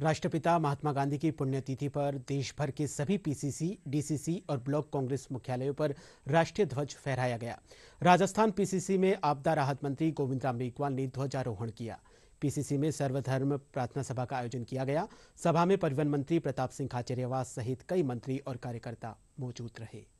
राष्ट्रपिता महात्मा गांधी की पुण्यतिथि पर देश भर के सभी पीसीसी, डीसीसी और ब्लॉक कांग्रेस मुख्यालयों पर राष्ट्रीय ध्वज फहराया गया। राजस्थान पीसीसी में आपदा राहत मंत्री गोविंद राम मेघवाल ने ध्वजारोहण किया। पीसीसी में सर्वधर्म प्रार्थना सभा का आयोजन किया गया। सभा में परिवहन मंत्री प्रताप सिंह खाचरियावास सहित कई मंत्री और कार्यकर्ता मौजूद रहे।